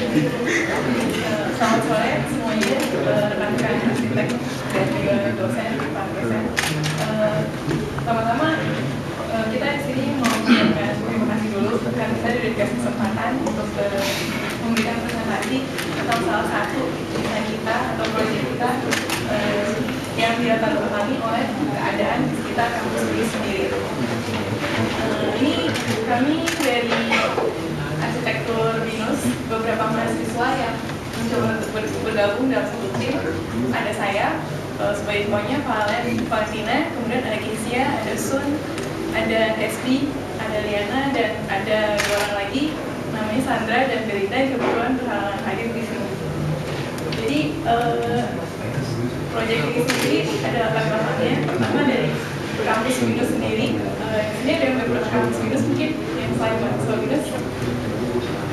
Selamat sore semuanya, eh, rekan-rekan arsitek dan juga dosen, Pak dosen. Eh, Pertama-tama eh, kita di sini mau mengucapkan terima kasih dulu karena kita sudah dikasih kesempatan untuk memberikan presentasi tentang salah satu desain kita atau proyek kita yang dilatar belakangi oleh keadaan di sekitar kampus ini sendiri. Ini kami dari arsitektur Binus, beberapa mahasiswa yang mencoba untuk ber- bergabung dalam satu tim. Ada saya eh, sebagai ketuanya, Valen, Valentina, kemudian ada Kesia, ada Sun, ada Espi, ada Liana, dan ada dua orang lagi namanya Sandra dan Berita yang kebetulan berhalangan hadir di sini. Jadi eh, proyek ini sendiri ada belakangnya. Pertama dari kampus Binus sendiri. Eh, di sini ada beberapa kampus Binus mungkin yang selain mahasiswa Binus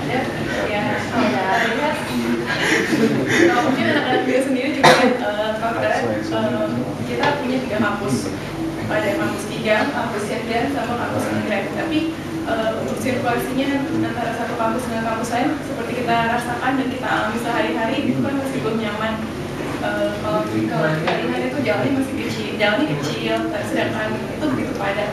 ada ya ada lihat Nah, mungkin anak-anak sendiri juga kita lihat, eh, kita punya tiga kampus ada kampus tiga, kampus Sekdan, sama kampus Anggrek. Tapi eh, untuk sirkulasinya antara satu kampus dengan kampus lain seperti kita rasakan dan kita alami sehari-hari itu kan masih belum nyaman. Eh, kalau kalau lihat itu jalannya masih kecil, jalannya kecil, sedangkan itu begitu padat.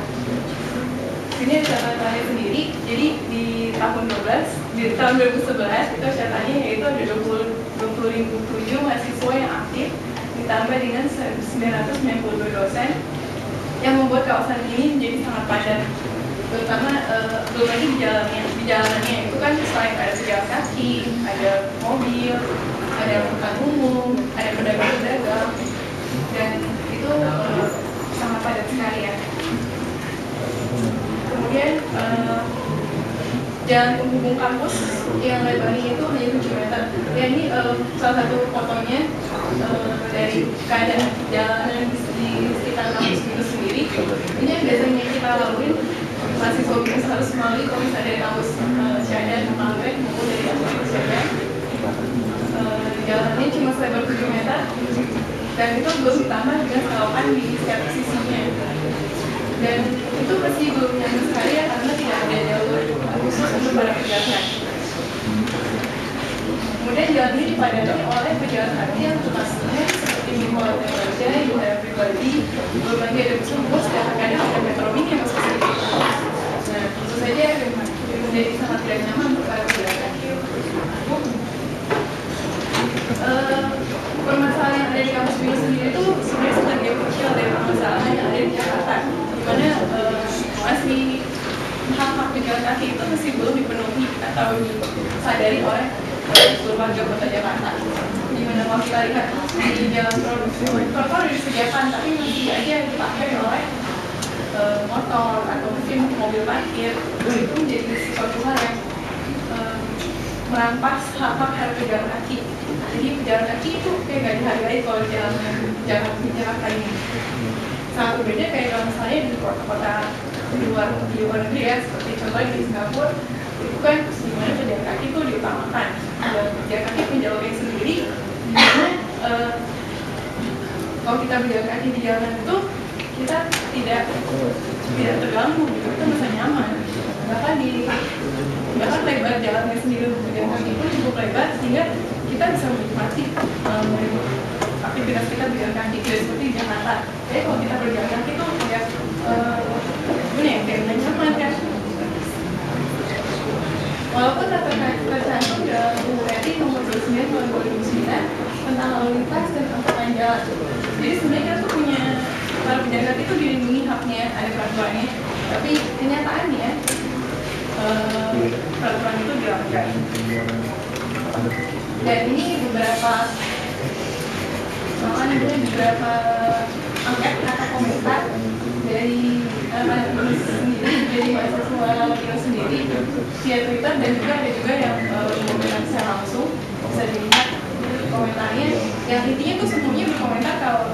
Ini ada catatannya sendiri, jadi di tahun 12, di tahun 2011 itu catatannya yaitu ada 20 20.007 mahasiswa yang aktif ditambah dengan 992 dosen yang membuat kawasan ini menjadi sangat padat terutama eh, belum lagi di jalannya di jalanannya itu kan selain ada pejalan kaki ada mobil ada angkutan umum ada pedagang-pedagang dan itu eh, sangat padat sekali ya. Kemudian eh, jalan penghubung kampus yang lebarnya itu hanya 7 meter. Ya ini eh, salah satu fotonya eh, dari keadaan jalanan di, sekitar kampus itu sendiri. Ini yang biasanya kita lalui mahasiswa BINUS harus melalui kalau misalnya dari kampus uh, Syahdan sama Anggrek maupun dari kampus Syahdan Eh, jalannya cuma selebar 7 meter dan itu belum ditambah dengan selokan di setiap sisinya dan itu masih belum nyaman sekali ya karena tidak ada jalur khusus untuk para pejalan kemudian jalan ini dipadati oleh pejalan kaki yang tugasnya seperti Mikola Tebaja, Yuhaya Pribadi, belum lagi ada bus bus dan kadang ada metro mini yang masuk sini. Nah, tentu saja menjadi sangat tidak nyaman untuk para pejalan kaki. Eh, permasalahan yang ada di kampus Binus sendiri itu sebenarnya sebagai kecil dari permasalahan yang ada di Jakarta, di mana eh, masih kaki itu masih belum dipenuhi atau disadari oleh seluruh warga kota Jakarta. Di mana kalau kita lihat di jalan produksi, trotoar sudah disediakan, tapi masih aja dipakai oleh eh, motor atau mungkin mobil parkir. Itu menjadi sesuatu hal yang eh, merampas hak-hak hak pejalan kaki. Jadi pejalan kaki itu kayak gak dihargai kalau jalan jalan di Jakarta ini. Sangat berbeda kayak kalau misalnya di kota-kota di luar di luar negeri ya, seperti contohnya di Singapura itu kan di mana pejalan kaki itu diutamakan. Dan pejalan kaki jalurnya sendiri. Di mana eh, kalau kita berjalan kaki di jalan itu kita tidak tidak terganggu gitu, kita merasa nyaman. Bahkan di bahkan lebar jalannya sendiri berjalan kaki itu cukup lebar sehingga kita bisa menikmati um, aktivitas kita berjalan kaki tidak seperti di Jakarta. Jadi kalau kita berjalan kaki itu ya uh, ya kan. Walaupun terkait tercantum dalam UURI nomor 29 tahun 2009 tentang lalu lintas dan angkutan jalan. Jadi sebenarnya kita tuh punya kaki itu dilindungi haknya, ada peraturannya. Tapi kenyataannya eh, peraturan itu dilanggar. Dan ini beberapa bahkan ada beberapa angket atau komentar dari anak Binus sendiri, mahasiswa Binus sendiri via Twitter dan juga ada juga yang mengomentar secara langsung bisa dilihat komentarnya yang intinya tuh semuanya berkomentar kalau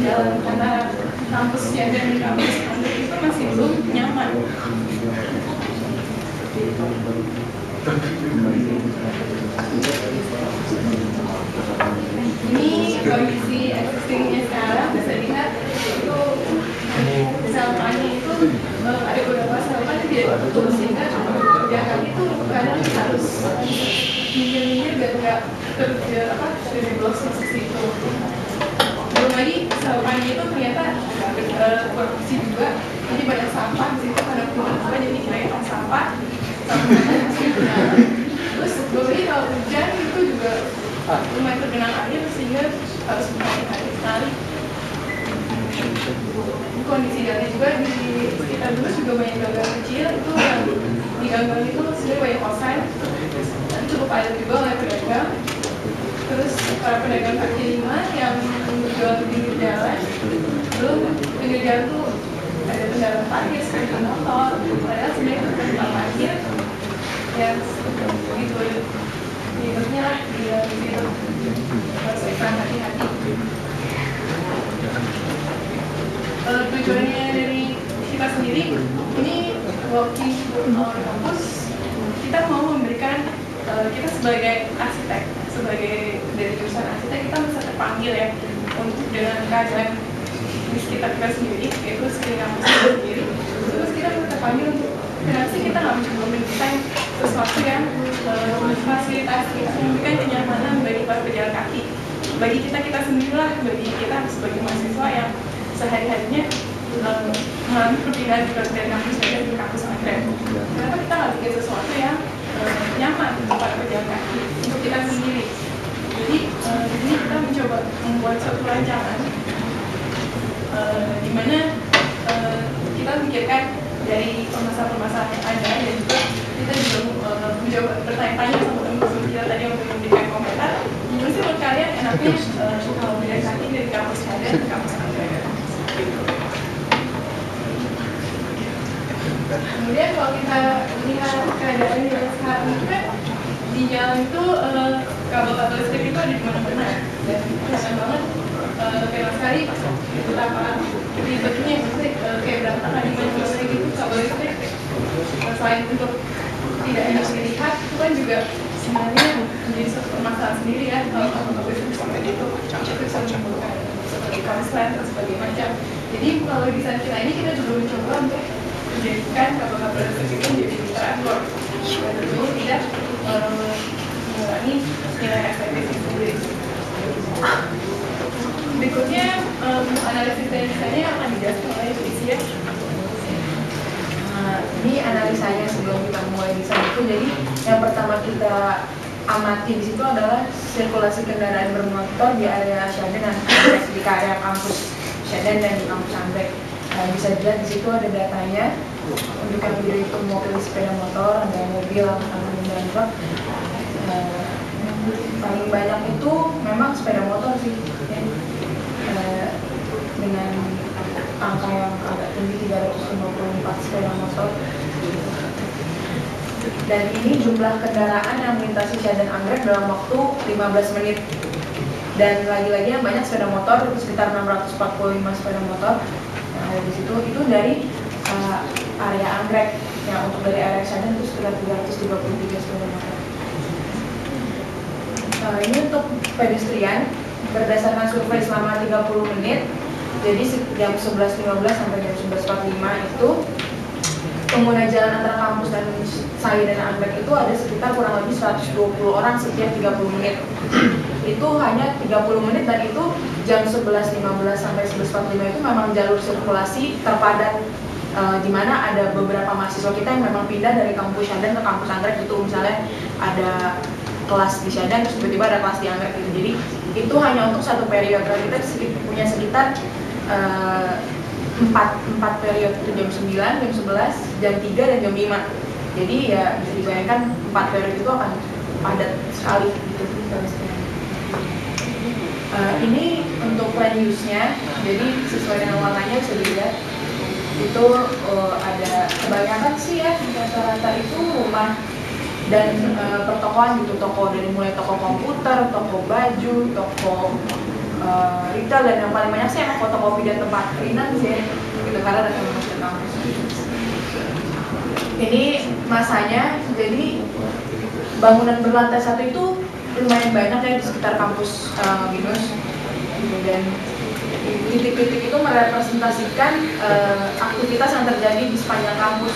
jalan antara kampus dan kampus Anggrek itu masih belum nyaman ini kondisi existingnya sekarang bisa dilihat itu misalnya itu eh, ada beberapa yang tidak tertutup sehingga kaki itu kadang harus minggir-minggir kerja apa kerja blog masuk situ belum lagi pagi itu ternyata kurang bersih juga. Jadi banyak sampah di situ jadi kira sampah. Terus belum lagi kalau hujan itu juga lumayan tergenang air sehingga harus berhati-hati sekali kondisi jalan juga di sekitar dulu juga banyak gang kecil. Itu yang di gang-gang itu sebenarnya banyak kosan dan cukup padat juga oleh pedagang. Terus para pedagang kaki lima yang menjual di pinggir jalan belum pinggir jalan tuh ada kendaraan parkir seperti motor. Padahal sebenarnya itu tempat parkir yang begitu ribetnya lah di situ harus ekstra hati-hati uh, tujuannya dari sendiri ini walking our kampus kita mau memberikan uh, kita sebagai arsitek sebagai dari jurusan arsitek kita bisa terpanggil ya untuk dengan keadaan di sekitar kita sendiri yaitu sekitar kampus sendiri. Terus kita terpanggil untuk kenapa sih kita nggak mencoba mendesain sesuatu yang uh, memfasilitasi memberikan kenyamanan bagi para pejalan kaki. Bagi kita kita sendirilah bagi kita sebagai mahasiswa yang sehari-harinya um, mengalami perpindahan dari kampus saja ke kampus anggrek. Kenapa kita nggak bikin sesuatu yang um, nyaman untuk para pejalan kaki, untuk kita sendiri. Jadi um, di sini kita mencoba membuat suatu rancangan uh, di mana uh, kita memikirkan dari permasalahan-permasalahan yang ada dan juga kita juga uh, mencoba bertanya-tanya sama teman-teman kita tadi yang memberikan komentar. Gimana sih menurut kalian enaknya uh, kalau pejalan kaki dari kampus kalian ke kampus anggrek? Kemudian kalau kita lihat keadaan di sekarang itu kan di jalan itu kabel-kabel listrik itu ada di mana-mana. Dan kelihatan banget uh, kayak sekali betapa ribetnya maksudnya uh, kayak berantakan di mana-mana gitu kabel listrik. Selain untuk tidak enak dilihat itu kan juga sebenarnya menjadi suatu permasalahan sendiri ya kalau kabel listrik sampai itu itu sebagai konslet atau sebagai macam jadi kalau di saat kita ini kita juga mencoba untuk menjadikan listrik itu menjadi teratur dan tentunya tidak mengurangi nilai itu sendiri. Berikutnya um, analisis desainnya akan dijelaskan oleh Felicia. Nah, ini analisanya sebelum kita mulai desain itu. Jadi yang pertama kita amati di situ adalah sirkulasi kendaraan bermotor di area Shaden dan di area kampus Shaden dan di kampus Anggrek. Nah, bisa dilihat di situ ada datanya. Untuk yang video itu mobil sepeda motor, ada mobil, angkutan dan. Nah, paling banyak itu memang sepeda motor sih, ya. Eh, dengan angka yang agak tinggi 354 sepeda motor. Dan ini jumlah kendaraan yang melintasi Syadan Anggrek dalam waktu 15 menit. Dan lagi-lagi yang banyak sepeda motor sekitar 645 sepeda motor di situ. Itu dari uh, area Anggrek. Yang untuk dari area Syadan itu sekitar 333 sepeda motor uh, ini untuk pedestrian. Berdasarkan survei selama 30 menit. Jadi jam 11.15 sampai jam 11.45 itu pengguna jalan antara kampus dan saya dan Anggrek itu ada sekitar kurang lebih 120 orang setiap 30 menit itu hanya 30 menit dan itu jam 11.15 sampai 11.45 itu memang jalur sirkulasi terpadat e, di mana ada beberapa mahasiswa kita yang memang pindah dari kampus Syadan ke kampus Anggrek itu misalnya ada kelas di Syadan terus tiba-tiba ada kelas di Anggrek gitu. Jadi itu hanya untuk satu periode. Kita punya sekitar uh, empat empat periode. Itu jam 9, jam 11, jam 3 dan jam 5 jadi ya bisa dibayangkan empat periode itu akan padat sekali gitu uh, ini untuk plan use-nya jadi sesuai dengan warnanya bisa dilihat. Itu uh, ada kebanyakan sih ya rata-rata itu rumah dan uh, pertokoan gitu. Toko dari mulai toko komputer, toko baju, toko uh, retail dan yang paling banyak sih emang fotokopi dan tempat perinan sih ya. gitu karena ada teman kampus ini masanya jadi bangunan berlantai satu itu lumayan banyak ya di sekitar kampus uh, Binus. Dan titik-titik itu merepresentasikan uh, aktivitas yang terjadi di sepanjang kampus.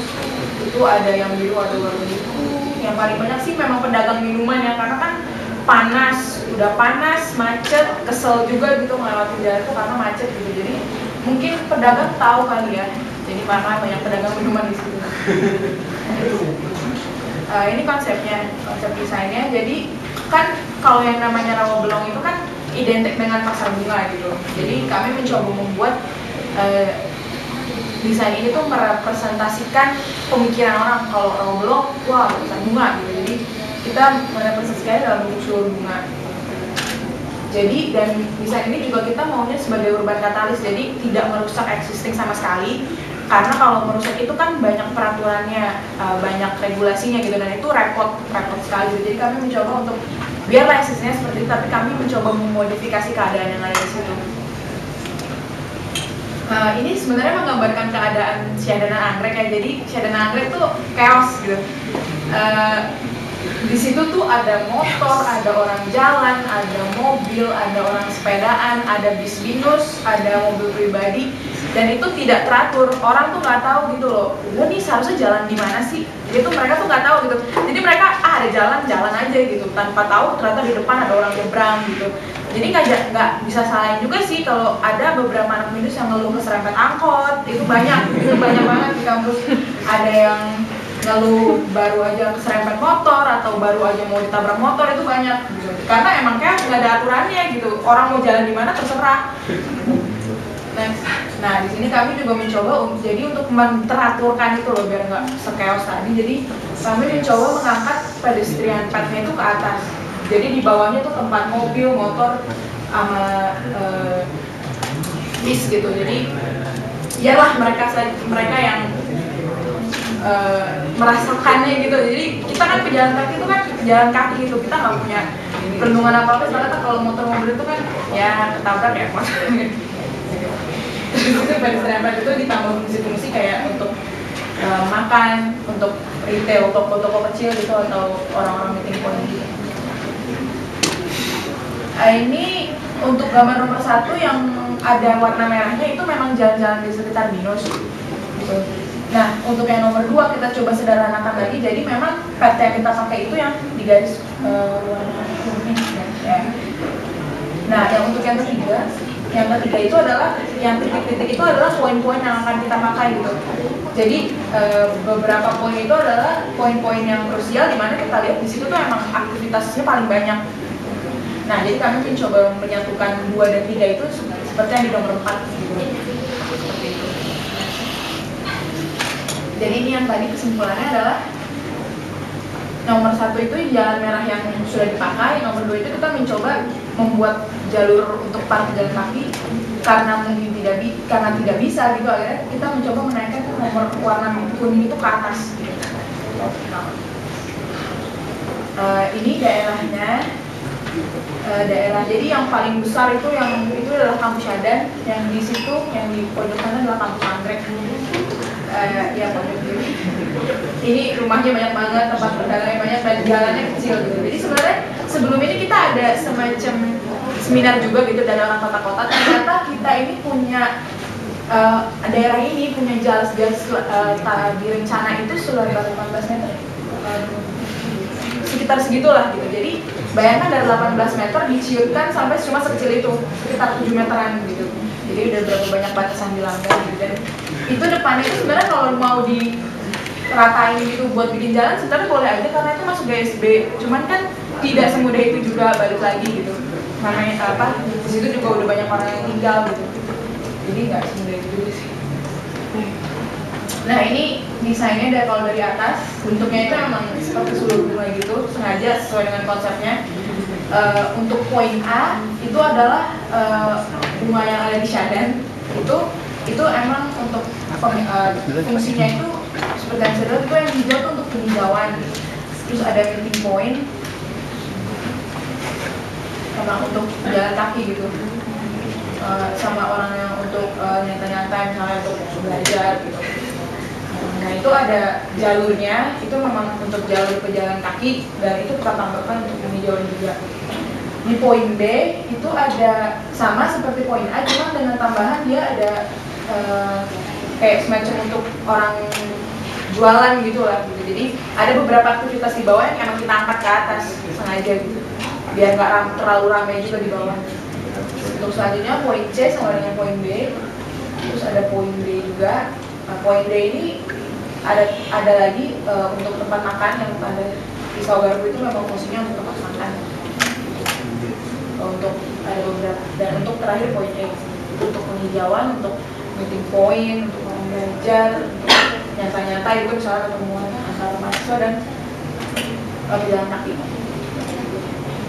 Itu ada yang biru ada warna biru yang paling banyak sih memang pedagang minuman ya karena kan panas udah panas macet kesel juga gitu melewati jalan itu karena macet gitu. Jadi mungkin pedagang tahu kali ya jadi karena banyak pedagang minuman di situ. Uh, ini konsepnya konsep desainnya. Jadi kan kalau yang namanya rawa belong itu kan identik dengan pasar bunga gitu. Jadi kami mencoba membuat uh, desain ini tuh merepresentasikan pemikiran orang. Kalau rawa belong wah pasar bunga gitu. Jadi kita merepresentasikannya dalam bentuk seluruh bunga. Jadi dan desain ini juga kita maunya sebagai urban katalis. Jadi tidak merusak existing sama sekali karena kalau merusak itu kan banyak peraturannya uh, banyak regulasinya gitu dan itu repot repot sekali. Jadi kami mencoba untuk biar lisensinya seperti itu tapi kami mencoba memodifikasi keadaan yang ada di situ. Uh, ini sebenarnya menggambarkan keadaan Syahdana Anggrek ya. Jadi Syahdana Anggrek tuh chaos gitu. Uh, di situ tuh ada motor, ada orang jalan, ada mobil, ada orang sepedaan, ada bis binus, ada mobil pribadi, dan itu tidak teratur. Orang tuh nggak tahu gitu loh. Gue nih seharusnya jalan di mana sih? Itu mereka tuh nggak tahu gitu. Jadi mereka ah ada jalan, jalan aja gitu, tanpa tahu ternyata di depan ada orang nyebrang gitu. Jadi nggak nggak bisa salahin juga sih kalau ada beberapa anak minus yang ngeluh keserempet angkot, itu banyak, itu banyak banget di kampus. Ada yang lalu baru aja keserempet motor atau baru aja mau ditabrak motor itu banyak karena emang kayak nggak ada aturannya gitu orang mau jalan di mana terserah nah, nah di sini kami juga mencoba untuk jadi untuk menteraturkan itu loh biar nggak sekeos tadi. Jadi kami mencoba mengangkat pedestrian pathnya itu ke atas. Jadi di bawahnya tuh tempat mobil motor sama uh, bis gitu. Jadi iyalah mereka mereka yang uh, merasakannya gitu. Jadi kita kan pejalan kaki itu kan pejalan kaki gitu. Kita nggak punya perlindungan apa apa soalnya kalau motor mobil itu kan ya ketabrak ya motor itu pada serempet itu ditambah fungsi-fungsi kayak untuk uh, makan untuk retail toko-toko kecil gitu atau orang-orang meeting point gitu uh, ini untuk gambar nomor satu yang ada warna merahnya itu memang jalan-jalan di sekitar Binus gitu Nah, untuk yang nomor dua kita coba sederhanakan lagi. Jadi memang pet yang kita pakai itu yang di garis uh, ya. Nah, yang untuk yang ketiga, yang ketiga itu adalah yang titik-titik itu adalah poin-poin yang akan kita pakai gitu. Jadi e, beberapa poin itu adalah poin-poin yang krusial di mana kita lihat di situ tuh emang aktivitasnya paling banyak. Nah, jadi kami mencoba menyatukan dua dan tiga itu seperti yang di nomor empat gitu. Jadi ini yang tadi kesimpulannya adalah nomor satu itu jalan merah yang sudah dipakai, nomor dua itu kita mencoba membuat jalur untuk para pejalan kaki karena mungkin tidak bi karena tidak bisa gitu. Akhirnya kita mencoba menaikkan nomor warna kuning itu ke atas. Uh, ini daerahnya. Uh, daerah jadi yang paling besar itu yang itu adalah kampus Syadan. Yang di situ yang di pojok sana adalah kampus Anggrek. Uh, ya pojok ini rumahnya banyak banget tempat perdagangnya banyak dan jalannya kecil gitu. Jadi sebenarnya sebelum ini kita ada semacam seminar juga gitu dari orang kota-kota ternyata kita ini punya uh, daerah ini punya jalan-jalan uh, di rencana itu selebar 18 meter. Sekitar segitulah gitu. Jadi bayangkan dari 18 meter diciutkan sampai cuma sekecil itu sekitar 7 meteran gitu. Jadi udah berapa banyak batasan dilanggar gitu. Dan itu depannya itu sebenarnya kalau mau di ratain gitu buat bikin jalan sebenarnya boleh aja karena itu masuk GSB cuman kan tidak semudah itu juga balik lagi gitu. Namanya apa di situ juga udah banyak orang yang tinggal gitu. Jadi nggak semudah itu juga sih. Nah ini desainnya dari kalau dari atas. Bentuknya itu emang seperti seluruh bunga gitu. Sengaja sesuai dengan konsepnya. Uh, untuk poin A itu adalah uh, bunga yang ada di Shadan itu itu emang untuk uh, fungsinya itu seperti yang saya itu yang hijau itu untuk penghijauan terus ada meeting point. Emang untuk jalan kaki gitu. Uh, sama orang yang untuk uh, nyantai-nyantai misalnya untuk belajar gitu. Nah itu ada jalurnya. Itu memang untuk jalur pejalan kaki. Dan itu kita tambahkan untuk penghijauan juga. Di poin B itu ada sama seperti poin A cuma dengan tambahan dia ada uh, kayak semacam untuk orang jualan gitu lah gitu. Jadi ada beberapa aktivitas di bawah yang emang kita angkat ke atas sengaja gitu. biar nggak ram- terlalu ramai juga di bawah. Untuk selanjutnya poin C sama dengan poin B. Terus ada poin D juga. Nah, poin D ini ada ada lagi eh, untuk tempat makan yang ada di Sawagarpu itu memang fungsinya untuk tempat makan. Untuk ada beberapa dan untuk terakhir poin E untuk penghijauan untuk meeting point untuk belajar untuk nyata-nyata itu misalnya pertemuan antara mahasiswa dan eh, pejalan kaki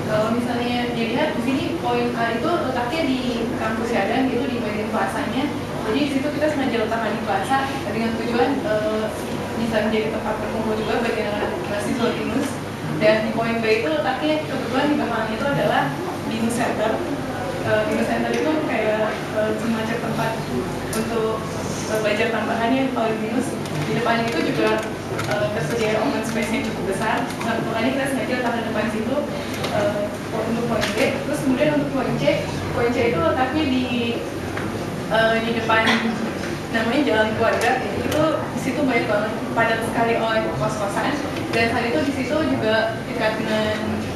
Kalau misalnya dilihat di sini poin A itu letaknya di kampus Yadan gitu di bagian plasanya. Jadi di situ kita sengaja letakkan di plaza dengan tujuan eh, bisa menjadi tempat berkumpul juga bagi anak mahasiswa binus. Dan di poin B itu letaknya kebetulan di belakang itu adalah binus center. Eh, binus center itu kayak eh, semacam tempat untuk belajar tambahannya kalau di binus. Di depannya itu juga tersedia open space-nya cukup besar. Nah, makanya kita sengaja letakkan di depan situ eh, untuk poin B. Terus kemudian untuk poin C, poin C itu letaknya di eh, di depan namanya Jalan Keluarga. Itu di situ banyak banget padat sekali oleh kos-kosan. Dan saat itu di situ juga dekat dengan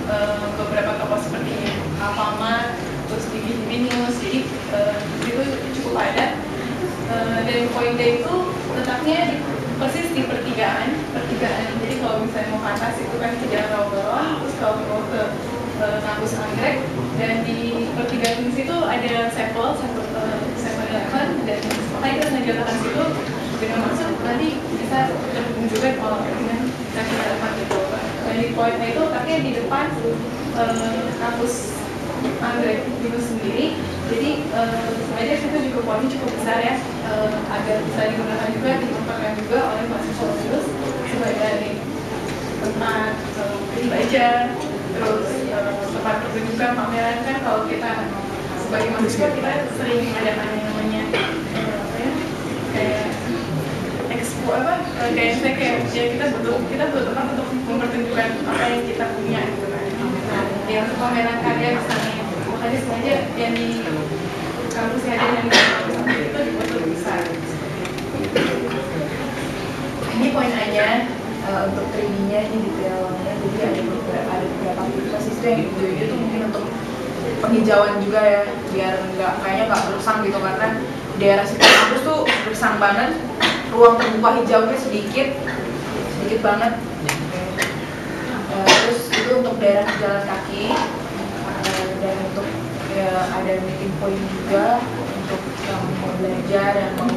eh, beberapa toko seperti Alfamart, terus di News. Jadi di situ cukup padat. Eh, dan poin D itu letaknya di, persis di pertigaan, pertigaan. Jadi kalau misalnya mau ke atas itu kan ke Jalan Rawagorong, terus kalau mau ke eh, kampus Anggrek, dan di pertigaan di situ ada sampel, sampel sampel eleven, dan makanya kita sengaja di situ dengan maksud nanti bisa terhubung juga kalau dengan sampel eleven gitu. Dan di poin A itu letaknya di depan eh, kampus anggrek itu sendiri. Jadi eh, sengaja situ juga poinnya cukup besar ya, eh, agar bisa digunakan juga dimanfaatkan juga oleh mahasiswa lulus sebagai tempat eh, belajar, terus eh, tempat pertunjukan pameran kan kalau kita sebagai mahasiswa kita sering mengadakan yang namanya ya, kayak expo apa kayak saya kayak ya kita butuh kita butuh tempat untuk mempertunjukkan apa yang kita punya gitu yang untuk pameran karya misalnya makanya sengaja yang di kampus yang ada yang di itu dibuat besar ini poin A-nya eh, untuk 3D-nya ini detailnya jadi ada beberapa ada beberapa itu yang di video itu mungkin untuk penghijauan juga ya biar nggak kayaknya nggak bersang gitu. Karena di daerah sekitar kampus tuh bersang banget ruang terbuka hijaunya sedikit sedikit banget. itu untuk daerah jalan kaki dan untuk ya, ada meeting point juga untuk yang mau belajar yang mau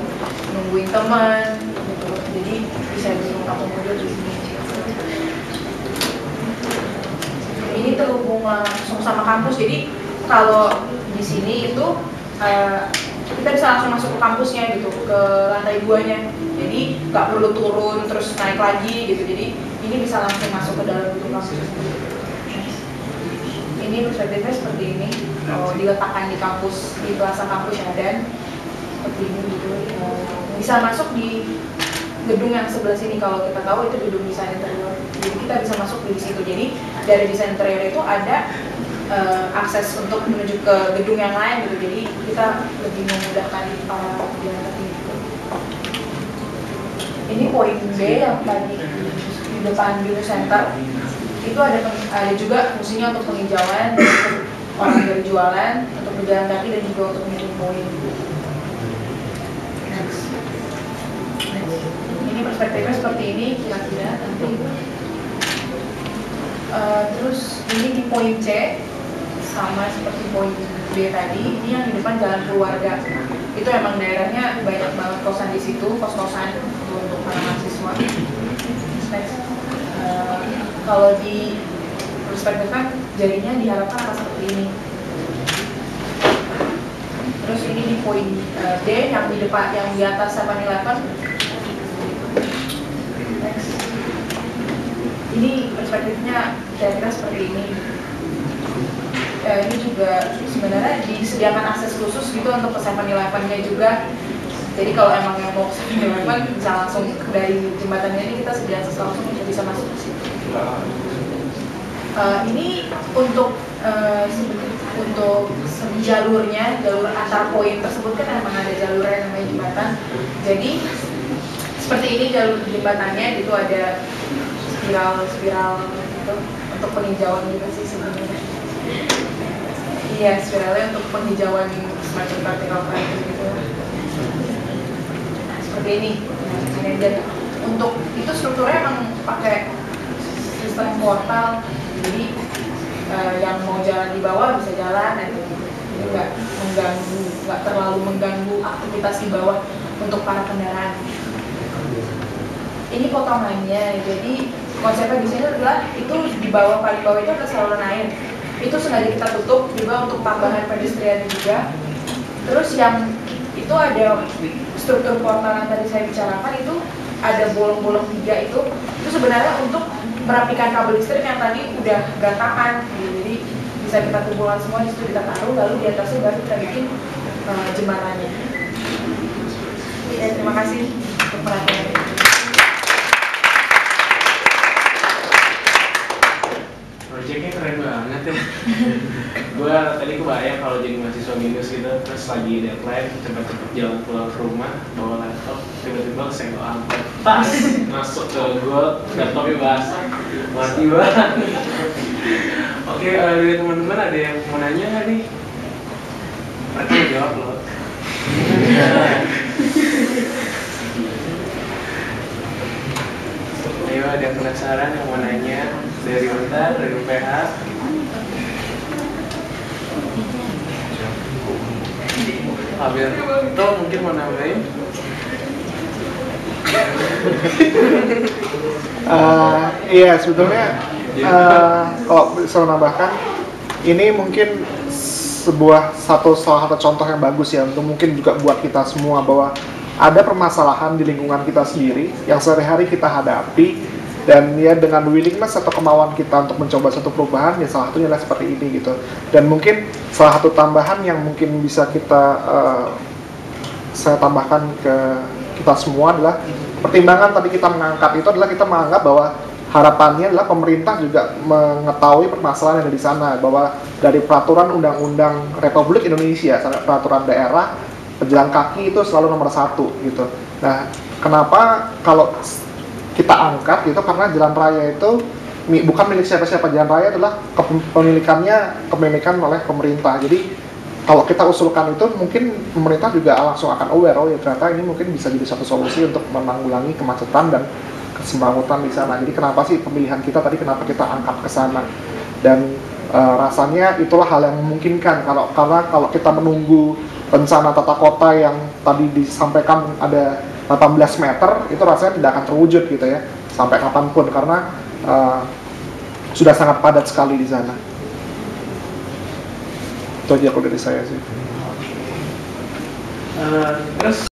nungguin teman gitu. Jadi bisa diakomodir di sini. Ini terhubung langsung sama kampus. Jadi kalau di sini itu eh, kita bisa langsung masuk ke kampusnya gitu ke lantai duanya. Jadi nggak perlu turun terus naik lagi gitu. Jadi ini bisa langsung masuk ke dalam gedung kampus ini. Perspektifnya seperti ini. Kalau diletakkan di kampus di plaza kampus Yadan seperti ini gitu. Eh, bisa masuk di gedung yang sebelah sini. Kalau kita tahu itu gedung desain interior. Jadi kita bisa masuk di situ. Jadi dari desain interior itu ada eh, akses untuk menuju ke gedung yang lain gitu jadi kita lebih memudahkan para kaki gitu. ini poin B yang tadi di depan Biro Center itu ada ada juga fungsinya untuk penghijauan untuk orang berjualan untuk berjalan kaki dan juga untuk meeting point Next. Ini perspektifnya seperti ini kira-kira nanti Eh, terus ini di poin C sama seperti poin B tadi ini yang di depan jalan keluarga. Itu emang daerahnya banyak banget kosan di situ kos-kosan untuk para mahasiswa. Eh, kalau di perspektifkan jadinya diharapkan akan seperti ini? Terus ini di poin eh, D yang di depan yang di atas 7-Eleven Next. ini perspektifnya kira-kira seperti ini ini juga sebenarnya disediakan akses khusus gitu untuk ke 7-Eleven-nya juga. Jadi kalau emang yang mau ke 7-Eleven bisa langsung dari jembatannya ini kita sedia akses langsung untuk bisa masuk ke situ. Eh, ini untuk se- untuk jalurnya jalur antar poin tersebut kan emang ada jalurnya namanya jembatan. Jadi seperti ini jalur jembatannya itu ada spiral spiral gitu untuk penghijauan juga sih sebenarnya Iya, spiralnya untuk penghijauan semacam vertical flight gitu. Seperti ini. Nah, dan untuk itu strukturnya emang pakai sistem portal. Jadi eh, yang mau jalan di bawah bisa jalan dan gitu. Nggak mengganggu, nggak terlalu mengganggu aktivitas di bawah untuk para kendaraan. Ini potongannya, jadi konsepnya di sini adalah itu di bawah paling bawah itu ada saluran air itu sengaja kita tutup juga untuk tambahan pedestrian juga. Terus yang itu ada struktur portal yang tadi saya bicarakan itu ada bolong-bolong tiga itu. Itu sebenarnya untuk merapikan kabel listrik yang tadi udah berantakan gitu. jadi bisa kita kumpulkan semua di situ kita taruh lalu di atasnya baru kita bikin uh, jembatannya ya, terima kasih untuk perhatiannya Projectnya keren banget ya. gue tadi kebayang kalau jadi mahasiswa minus gitu, terus lagi deadline, cepet-cepet jalan pulang ke rumah, bawa laptop, tiba-tiba kesenggol angkot, tas masuk ke gue, laptopnya basah, mati banget. Oke, uh, dari teman-teman ada yang mau nanya nggak nih? Mereka jawab loh. Ayo ada penasaran yang mau nanya dari Untar, dari UPH. Alberto mungkin mau nambahin? Uh, iya sebetulnya uh, kalau bisa menambahkan ini mungkin sebuah satu salah satu contoh yang bagus ya untuk mungkin juga buat kita semua bahwa ada permasalahan di lingkungan kita sendiri yang sehari-hari kita hadapi dan ya dengan willingness atau kemauan kita untuk mencoba satu perubahan ya salah satunya adalah seperti ini gitu dan mungkin salah satu tambahan yang mungkin bisa kita uh, saya tambahkan ke kita semua adalah pertimbangan tadi kita mengangkat itu adalah kita menganggap bahwa harapannya adalah pemerintah juga mengetahui permasalahan yang ada di sana bahwa dari peraturan undang-undang Republik Indonesia sampai peraturan daerah pejalan kaki itu selalu nomor satu gitu. Nah, kenapa kalau kita angkat gitu karena jalan raya itu bukan milik siapa-siapa jalan raya adalah kepemilikannya kepemilikan oleh pemerintah. Jadi kalau kita usulkan itu mungkin pemerintah juga langsung akan aware oh ya ternyata ini mungkin bisa jadi satu solusi untuk menanggulangi kemacetan dan kesemrawutan di sana. Jadi kenapa sih pemilihan kita tadi kenapa kita angkat ke sana? Dan e, rasanya itulah hal yang memungkinkan kalau karena kalau kita menunggu rencana tata kota yang tadi disampaikan ada 18 meter itu rasanya tidak akan terwujud gitu ya sampai kapan pun karena e, sudah sangat padat sekali di sana. Itu aja kalau dari saya sih. Uh, terus